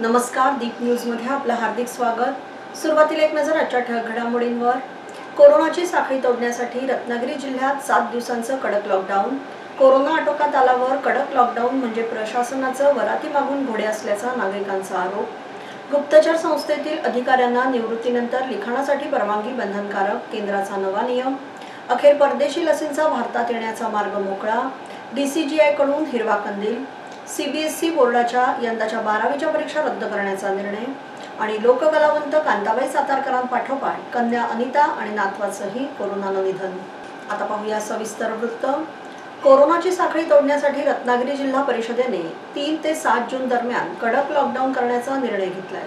नमस्कार दीप न्यूजमध्ये आपलं हार्दिक स्वागत. सुरुवातीला एक नजर आजच्या ठळक घडामोडींवर. कोरोनाची साखळी तोडण्यासाठी रत्नागिरी जिल्ह्यात सात दिवसांचं कडक लॉकडाऊन कोरोना आटोक्यात आल्यावर कडक लॉकडाऊन म्हणजे प्रशासनाचं वराती मागून घोडे असल्याचा नागरिकांचा आरोप. गुप्तचर संस्थेतील अधिकाऱ्यांना निवृत्तीनंतर लिखाणासाठी परवानगी बंधनकारक केंद्राचा नवा नियम. अखेर परदेशी लसींचा भारतात येण्याचा मार्ग मोकळा. डीसीजीआयकडून हिरवा कंदील. सीबीएसई बोर्डाच्या यंदाच्या बारावीच्या परीक्षा रद्द करण्याचा निर्णय आणि लोककलावंत कांताबाई सातारकरांपाठोपाठ कन्या अनिता आणि नातवाचंही कोरोनानं निधन. आता पाहूया सविस्तर वृत्त. कोरोनाची साखळी तोडण्यासाठी रत्नागिरी जिल्हा परिषदेने तीन ते सात जून दरम्यान कडक लॉकडाऊन करण्याचा निर्णय घेतलाय.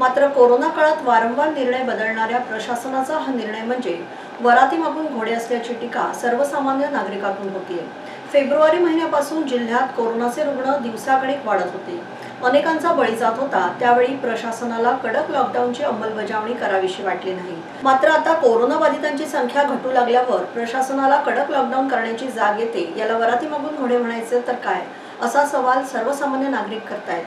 मात्र कोरोना काळात वारंवार निर्णय बदलणाऱ्या प्रशासनाचा हा निर्णय म्हणजे वराती मागून घोडे असल्याची टीका सर्वसामान्य नागरिकातून होतीये. फेब्रुवारी महिन्यापासून जिल्ह्यात कोरोनाचे रुग्ण दिवसाकडे वाढत होते. अनेकांचा बळी जात होता. त्यावेळी प्रशासनाला कडक लॉकडाऊनची अंमलबजावणी करावीशी वाटली नाही. मात्र आता कोरोना बाधितांची संख्या घटू लागल्यावर प्रशासनाला कडक लॉकडाऊन करण्याची जाग येते. याला वराती मागून घोडे म्हणायचे तर काय? असा सवाल सर्वसामान्य नागरिक करतायत.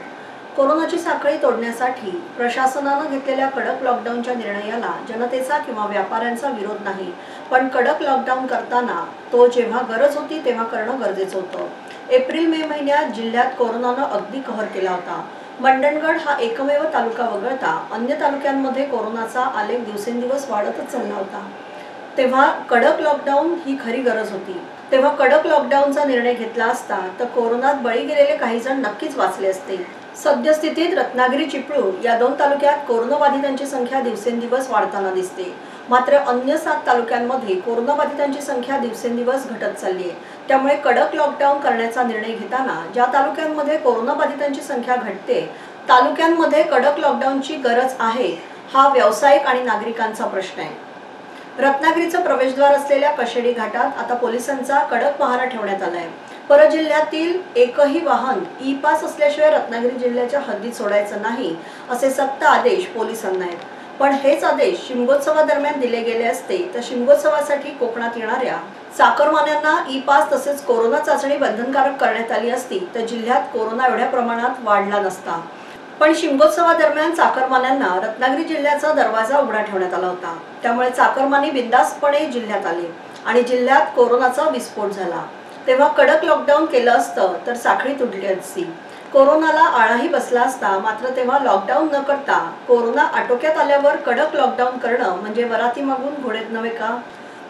कोरोनाची साखळी तोडण्यासाठी प्रशासनानं घेतलेल्या कडक लॉकडाऊनच्या निर्णयाला जनतेचा किंवा व्यापाऱ्यांचा विरोध नाही. पण कडक लॉकडाऊन करताना तो जेव्हा गरज होती तेव्हा करणं गरजेचं होतं. एप्रिल मे महिन्यात जिल्ह्यात कोरोनानं अगदी कहर केला होता. मंडणगड हा एकमेव तालुका वगळता अन्य तालुक्यांमध्ये कोरोनाचा आलेख दिवसेंदिवस वाढतच चालला होता. तेव्हा कडक लॉकडाऊन ही खरी गरज होती. तेव्हा कडक लॉकडाऊनचा निर्णय घेतला असता तर कोरोनात बळी गेलेले काही जण नक्कीच वाचले असतील सद्यस्थितीत रत्नागिरी चिपळूण या दोन तालुक्यात कोरोनाबाधितांची संख्या दिवसेंदिवस वाढताना दिसते. मात्र अन्य सात तालुक्यांमध्ये कोरोनाबाधितांची संख्या दिवसेंदिवस घटत चालली आहे. त्यामुळे कडक लॉकडाऊन करण्याचा निर्णय घेताना ज्या तालुक्यांमध्ये कोरोनाबाधितांची संख्या घटते तालुक्यांमध्ये कडक लॉकडाऊनची गरज आहे हा व्यावसायिक आणि नागरिकांचा प्रश्न आहे. रत्नागिरीचं प्रवेशद्वार असलेल्या कशेडी घाटात आता पोलिसांचा कडक पहारा ठेवण्यात आलाय. आहे जिल्ह्यातील एकही वाहन ई पास असल्याशिवाय रत्नागिरी जिल्ह्याच्या हद्दीत सोडायचं नाही असे सक्त आदेश पोलिसांना आहेत. पण हेच आदेश शिमगोत्सवादरम्यान दिले गेले असते तर शिमगोत्सवासाठी कोकणात येणाऱ्या चाकरमान्यांना ई पास तसेच कोरोना चाचणी बंधनकारक करण्यात आली असती तर जिल्ह्यात कोरोना एवढ्या प्रमाणात वाढला नसता. पण शिमगोत्सवादरम्यान चाकरमान्यांना रत्नागिरी जिल्ह्याचा दरवाजा उघडा ठेवण्यात आला होता. त्यामुळे चाकरमानी बिंदास्तपणे जिल्ह्यात आले आणि जिल्ह्यात कोरोनाचा विस्फोट झाला. तेव्हा कडक लॉकडाऊन केलं असतं तर साखळी तुटली असती. कोरोनाला आळाही बसला असता मात्र तेव्हा लॉकडाऊन न करता कोरोना आटोक्यात आल्यावर कडक लॉकडाऊन करणं म्हणजे वराती मागून घोडेत नव्हे का?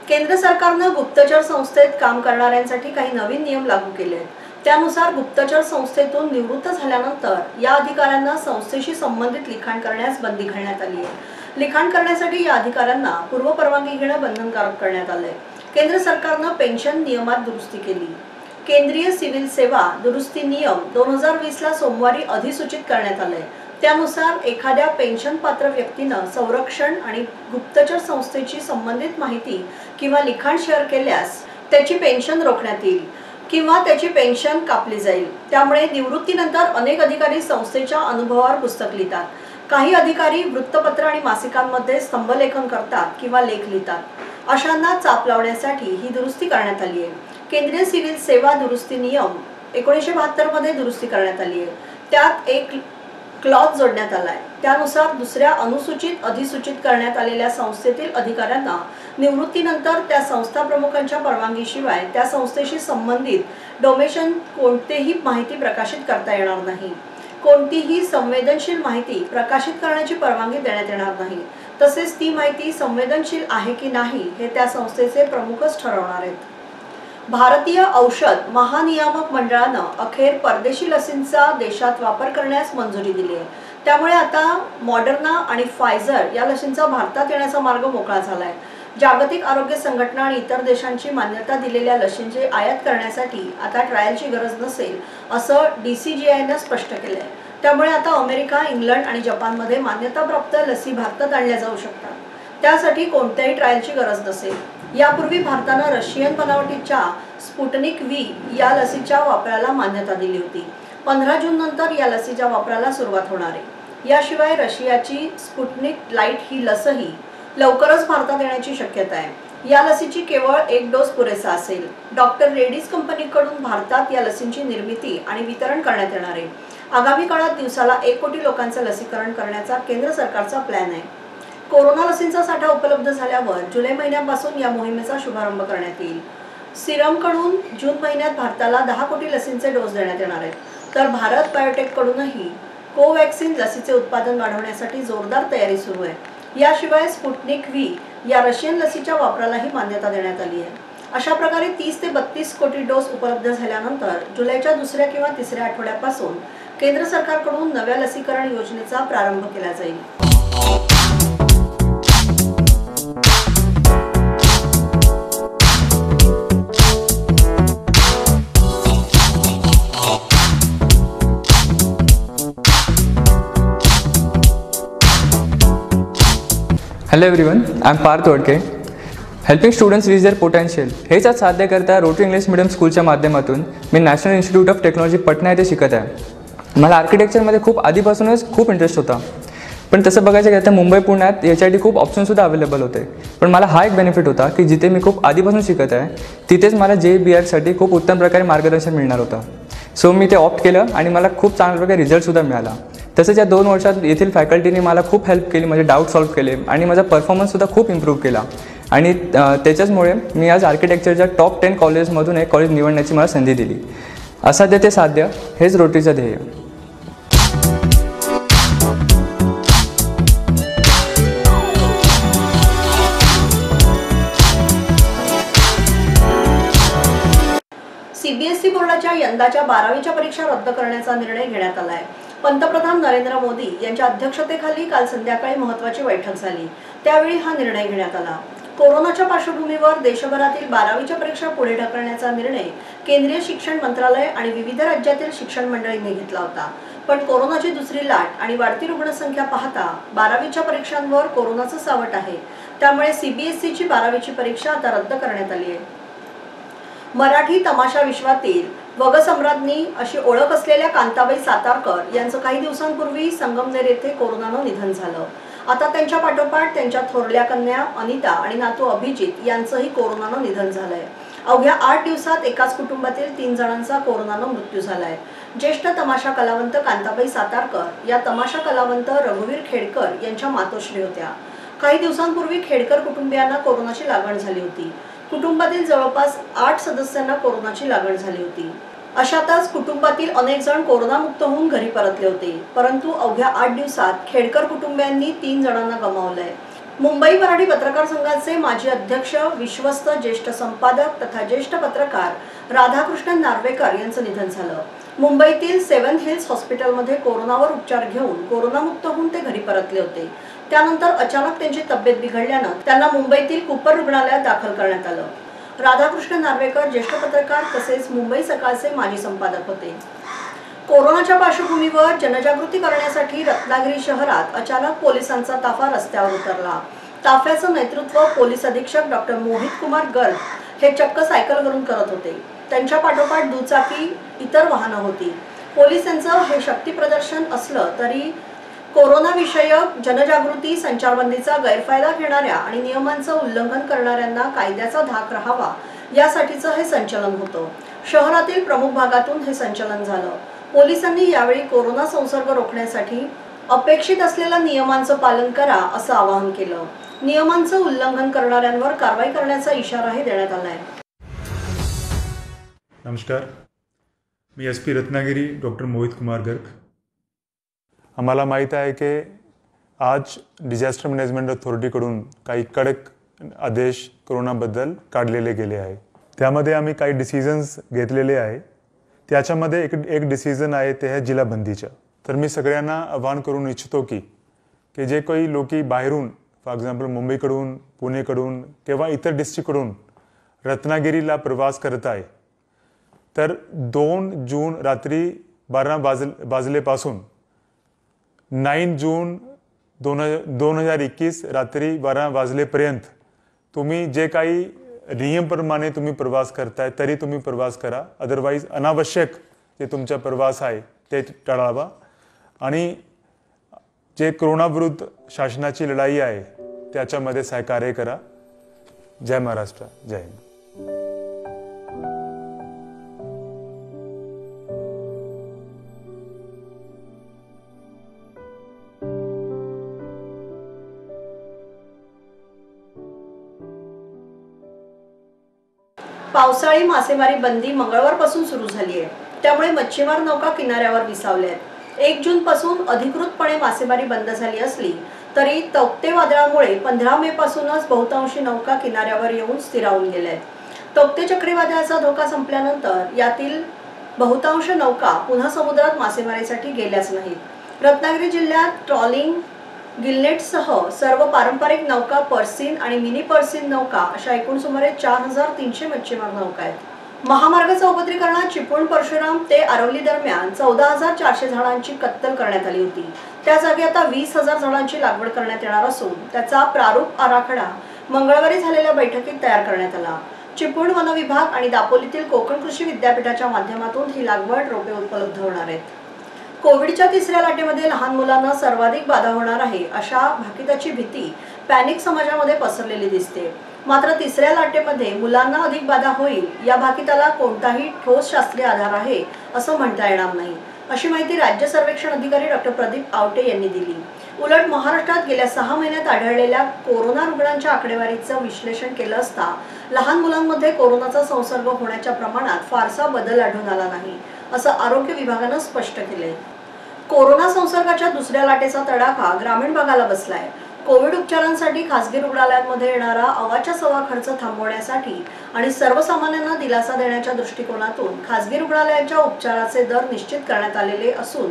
केंद्र सरकारनं गुप्तचर संस्थेत काम करणाऱ्यांसाठी काही नवीन नियम लागू केले त्यानुसार गुप्तचर संस्थेतून निवृत्त झाल्यानंतर या अधिकाऱ्यांना संस्थेशी संबंधित लिखाण करण्यास बंदी घालण्यात आली आहे लिखाण करण्यासाठी या अधिकाऱ्यांना पूर्व परवानगी घेणं बंधनकारक करण्यात आलंय. केंद्र सरकारनं पेन्शन नियमात दुरुस्ती केली. केंद्रीय सिव्हिल सेवा दुरुस्ती नियम दोन हजार वीसला सोमवारी अधिसूचित करण्यात आलंय. त्यानुसार एखाद्या पेन्शन पात्र व्यक्तीनं संरक्षण आणि गुप्तचर संस्थेची संबंधित माहिती किंवा लिखाण शेअर केल्यास त्याची पेन्शन रोखण्यात येईल किंवा त्याची पेन्शन कापली जाईल. त्यामुळे निवृत्तीनंतर अनेक अधिकारी संस्थेच्या अनुभवावर पुस्तक लिहितात. काही अधिकारी वृत्तपत्र आणि मासिकांमध्ये स्तंभलेखन करतात किंवा लेख लिहितात. अशांना चाप लावण्यासाठी ही दुरुस्ती करण्यात आली आहे. केंद्रीय सिव्हिल सेवा दुरुस्ती नियम एकोणीसशे बहात्तरमध्ये दुरुस्ती करण्यात आली आहे. त्यात एक क्लॉज जोडण्यात आलाय. त्यानुसार दुसऱ्या अनुसूचित अधिसूचित करण्यात आलेल्या संस्थेतील अधिकाऱ्यांना निवृत्तीनंतर त्या संस्था प्रमुखांच्या परवानगीशिवाय त्या संस्थेशी संबंधित डोमेशन कोणतेही माहिती प्रकाशित करता येणार नाही. कोणतीही संवेदनशील माहिती प्रकाशित करण्याची परवानगी देण्यात येणार नाही. तसेच ती माहिती संवेदनशील आहे की नाही हे त्या संस्थेचे प्रमुखच ठरवणार आहेत. भारतीय औषध महानियामक मंडळानं अखेर परदेशी लसींचा देशात वापर करण्यास मंजुरी दिली आहे. त्यामुळे आता मॉडर्ना आणि फायझर या लसींचा भारतात येण्याचा मार्ग मोकळा झाला आहे जागतिक आरोग्य संघटना आणि इतर देशांची मान्यता दिलेल्या लसींची आयात करण्यासाठी आता ट्रायलची गरज नसेल असं डी सी जी आयनं स्पष्ट केलंय. त्यामुळे आता अमेरिका इंग्लंड आणि जपानमध्ये मान्यताप्राप्त लसी भारतात आणल्या जाऊ शकतात. त्यासाठी कोणत्याही ट्रायलची गरज नसेल. यापूर्वी भारतानं रशियन बनावटीच्या स्पुटनिक व्ही या लसीच्या वापराला मान्यता दिली होती. पंधरा जून नंतर या लसीच्या वापराला सुरुवात होणार आहे. याशिवाय रशियाची स्पुटनिक लाइट ही लसही लवकरच भारतात येण्याची शक्यता आहे. या लसीची केवळ एक डोस पुरेसा असेल. डॉक्टर रेडीज कंपनीकडून भारतात या लसींची निर्मिती आणि वितरण करण्यात येणार आहे. आगामी काळात दिवसाला एक कोटी लोकांचं लसीकरण करण्याचा केंद्र सरकारचा प्लॅन आहे. कोरोना लसींचा साठा उपलब्ध झाल्यावर जुलै महिन्यापासून या मोहिमेचा शुभारंभ करण्यात येईल. सिरमकडून जून महिन्यात भारताला दहा कोटी लसींचे डोस देण्यात येणार आहेत. तर भारत बायोटेककडूनही कोवॅक्सिन लसीचे उत्पादन वाढवण्यासाठी जोरदार तयारी सुरू आहे. याशिवाय स्पुटनिक व्ही या रशियन लसीच्या वापरालाही मान्यता देण्यात आली आहे. अशा प्रकारे तीस ते बत्तीस कोटी डोस उपलब्ध झाल्यानंतर जुलैच्या दुसऱ्या किंवा तिसऱ्या आठवड्यापासून केंद्र सरकारकडून नव्या लसीकरण योजनेचा प्रारंभ केला जाईल. Hello everyone I am Parth Wadke helping students reach their potential हेच आज साध्य करता रोटरी इंग्लिश मिडियम स्कूलच्या माध्यमातून. मी national institute of technology Patna येथे शिकत आहे. मला आर्किटेक्चरमध्ये खूप आधीपासूनच खूप इंटरेस्ट होता. पण तसं बघायचं गेलं तर मुंबई पुण्यात याच्यासाठी खूप ऑप्शनसुद्धा अवेलेबल होते. पण मला हा एक बेनिफिट होता की जिथे मी खूप आधीपासून शिकत आहे तिथेच मला जे बी आरसाठी खूप उत्तम प्रकारे मार्गदर्शन मिळणार होतं. सो मी ते ऑप्ट केलं आणि मला खूप चांगल्या प्रकारे रिझल्टसुद्धा मिळाला. तसंच या दोन वर्षात येथील फॅकल्टीने मला खूप हेल्प केली माझे डाऊट सॉल्व्ह केले आणि माझा परफॉर्मन्ससुद्धा खूप इम्प्रूव्ह केला. आणि त्याच्याचमुळे मी आज आर्किटेक्चरच्या टॉप टेन कॉलेजमधून एक कॉलेज निवडण्याची मला संधी दिली. असाध्य ते साध्य हेच रोटीचं ध्येय. सीबीएसई बोर्डाच्या यंदाच्या बारावीच्या परीक्षा रद्द करण्याचा निर्णय घेण्यात आला आहे पंतप्रधान नरेंद्र मोदी यांच्या अध्यक्षतेखाली काल संध्याकाळी महत्वाची बैठक झाली. त्यावेळी हा निर्णय घेण्यात आला. कोरोनाच्या पार्श्वभूमीवर देशभरातील बारावीच्या परीक्षा पुढे ढकलण्याचा निर्णय केंद्रीय शिक्षण मंत्रालय आणि विविध राज्यातील शिक्षण मंडळींनी घेतला होता. पण कोरोनाची दुसरी लाट आणि वाढती रुग्णसंख्या पाहता बारावीच्या परीक्षांवर कोरोनाचं सावट आहे. त्यामुळे सीबीएसईची बारावीची परीक्षा आता रद्द करण्यात आली आहे. मराठी तमाशा विश्वातील वगसम्राज्ञी अशी ओळख असलेल्या कांताबाई सातारकर यांचं काही दिवसांपूर्वी संगमनेर येथे कोरोनानं निधन झालं. आता त्यांच्या पाठोपाठ त्यांच्या थोरल्या कन्या अनिता आणि नातू अभिजित यांचंही कोरोनानं निधन झालंय. अवघ्या आठ दिवसात एकाच कुटुंबातील तीन जणांचा कोरोनानं मृत्यू झालाय. ज्येष्ठ तमाशा कलावंत कांताबाई सातारकर या तमाशा कलावंत रघुवीर खेडकर यांच्या मातोश्री होत्या. काही दिवसांपूर्वी खेडकर कुटुंबियांना कोरोनाची लागण झाली होती. कुटुंबातील जवळपास आठ सदस्यांना कोरोनाची लागण झाली होती. अशातच कुटुंबातील अनेक जण कोरोनामुक्त होऊन घरी परतले होते. परंतु अवघ्या आठ दिवसात खेडकर कुटुंबियांनी तीन जणांना गमावलंय. मुंबई मराठी पत्रकार संघाचे माजी अध्यक्ष विश्वस्त ज्येष्ठ संपादक तथा ज्येष्ठ पत्रकार राधाकृष्णन नार्वेकर यांचं निधन झालं. मुंबईतील सेव्हन हिल्स हॉस्पिटलमध्ये कोरोनावर उपचार घेऊन कोरोनामुक्त होऊन ते घरी परतले होते. त्यानंतर अचानक त्यांची तब्येत बिघडल्यानं त्यांना मुंबईतील कुपर रुग्णालयात दाखल करण्यात आलं. राधाकृष्ण नार्वेकर ज्येष्ठ पत्रकार तसेच मुंबई सकाळचे माजी संपादक होते. कोरोनाच्या पार्श्वभूमीवर जनजागृती करण्यासाठी रत्नागिरी शहरात अचानक पोलिसांचा ताफा रस्त्यावर उतरला. ताफ्याचं नेतृत्व पोलीस अधीक्षक डॉक्टर मोहित कुमार गर्ग हे चक्क सायकलवरून करत होते. त्यांच्या पाठोपाठ दुचाकी इतर वाहनं होती. पोलिसांचं हे शक्ती प्रदर्शन असलं तरी कोरोना विषयक जनजागृती संचारबंदीचा गैरफायदा घेणाऱ्या आणि नियमांचं उल्लंघन करणाऱ्यांना कायद्याचा धाक राहावा यासाठीचं हे संचलन होतं. शहरातील प्रमुख भागातून हे संचलन झालं. पोलिसांनी यावेळी कोरोना संसर्ग रोखण्यासाठी अपेक्षित असलेल्या नियमांचं पालन करा असं आवाहन केलं. नियमांचं उल्लंघन करणाऱ्यांवर कारवाई करण्याचा इशाराही देण्यात आलाय. नमस्कार. मी S P Ratnagiri doctor Mohit Kumar Garg. आम्हाला माहीत आहे की आज डिझास्टर मॅनेजमेंट अथॉरिटीकडून काही कडक आदेश कोरोनाबद्दल काढलेले गेले आहे. त्यामध्ये आम्ही काही डिसिजन्स घेतलेले आहे. त्याच्यामध्ये एक एक डिसिजन आहे ते आहे जिल्हाबंदीचं तर मी सगळ्यांना आवाहन करून इच्छितो की की जे काही लोकी बाहेरून फॉर एक्झाम्पल मुंबईकडून पुणेकडून किंवा इतर डिस्ट्रिक्टकडून रत्नागिरीला प्रवास करत आहे तर दोन जून रात्री बारा वाज वाजलेपासून नाईन जून दोन दोन हजार एकवीस रात्री बारा वाजलेपर्यंत तुम्ही जे काही नियमप्रमाणे तुम्ही प्रवास करताय तरी तुम्ही प्रवास करा. अदरवाईज अनावश्यक जे तुमचा प्रवास आहे ते टाळावा. आणि जे कोरोनाविरुद्ध शासनाची लढाई आहे त्याच्यामध्ये सहकार्य करा. जय महाराष्ट्र. जय हिंद. पावसाळी मासेमारी बंदी मंगळवारपासून सुरू झाली आहे. त्यामुळे मच्छीमार नौका किनाऱ्यावर विसावल्या आहेत. एक जून पासून अधिकृतपणे मासेमारी बंद झाली असली तरी तौक्ते वादळामुळे पंधरा मे पासूनच बहुतांशी नौका किनाऱ्यावर येऊन स्थिरावून गेल्या आहेत. तौक्ते चक्रीवादळाचा धोका संपल्यानंतर यातील बहुतांश नौका पुन्हा समुद्रात मासेमारीसाठी गेल्याच नाहीत. रत्नागिरी जिल्ह्यात ट्रॉलिंग गिल्लेटसह सर्व पारंपरिक नौका पर्सिन आणि मिनी पर्सिन नौका अशा एकूण सुमारे चार हजार तीनशे मच्छीमार नौका आहेत. महामार्ग चौपदरीकरणात चिपळूण परशुराम ते आरवली दरम्यान चौदा हजार चारशे झाडांची कत्तल करण्यात आली होती. त्या जागी आता वीस हजार झाडांची लागवड करण्यात येणार असून त्याचा प्रारूप आराखडा मंगळवारी झालेल्या बैठकीत तयार करण्यात आला. चिपळूण वनविभाग आणि दापोलीतील कोकण कृषी विद्यापीठाच्या माध्यमातून ही लागवड रोपे उपलब्ध होणार आहेत. कोविडच्या तिसऱ्या लाटेमध्ये लहान मुलांना सर्वाधिक बाधा होणार आहे अशा भाकिताची भीती पॅनिक समाजामध्ये पसरलेली दिसते. मात्र तिसऱ्या लाटेमध्ये मुलांना अधिक बाधा होईल या भाकिताला कोणताही ठोस शास्त्रीय आधार आहे असं म्हणता येणार नाही. अशी माहिती राज्य सर्वेक्षण अधिकारी डॉक्टर प्रदीप आवटे यांनी दिली. उलट महाराष्ट्रात गेल्या सहा महिन्यात आढळलेल्या कोरोना रुग्णांच्या आकडेवारीचं विश्लेषण केलं असता लहान मुलांमध्ये कोरोनाचा संसर्ग होण्याच्या प्रमाणात फारसा बदल आढळून आला नाही असं आरोग्य विभागानं स्पष्ट केलंय. कोरोना संसर्गाच्या दुसऱ्या लाटेचा तडाखा ग्रामीण भागाला बसलाय. कोविड उपचारांसाठी खासगी रुग्णालयांमध्ये येणारा अवाच्या सवा खर्च थांबवण्यासाठी आणि सर्वसामान्यांना दिलासा देण्याच्या दृष्टिकोनातून खासगी रुग्णालयांच्या उपचाराचे दर निश्चित करण्यात आलेले असून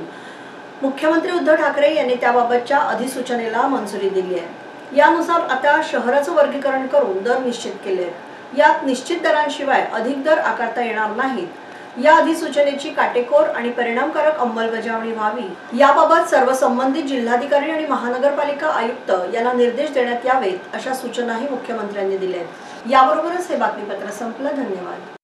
मुख्यमंत्री उद्धव ठाकरे यांनी त्याबाबतच्या अधिसूचनेला मंजुरी दिली आहे. यानुसार आता शहराचं वर्गीकरण करून दर निश्चित केले आहेत. यात निश्चित दरांशिवाय अधिक दर आकारता येणार नाहीत. या अधिसूचनेची काटेकोर आणि परिणामकारक अंमलबजावणी व्हावी. याबाबत सर्व संबंधित जिल्हाधिकारी आणि महानगरपालिका आयुक्त यांना निर्देश देण्यात यावेत अशा सूचनाही मुख्यमंत्र्यांनी दिल्या आहेत याबरोबरच हे बातमीपत्र संपलं. धन्यवाद.